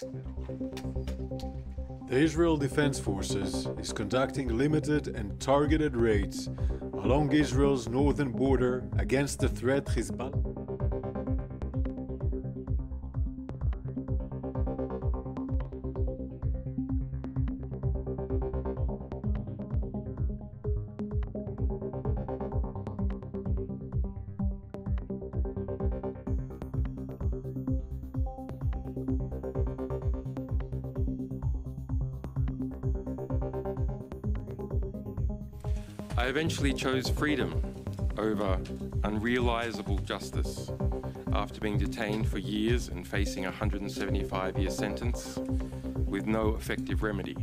The Israel Defense Forces is conducting limited and targeted raids along Israel's northern border against the threat Hezbollah. I eventually chose freedom over unrealizable justice after being detained for years and facing a 175 year sentence with no effective remedy.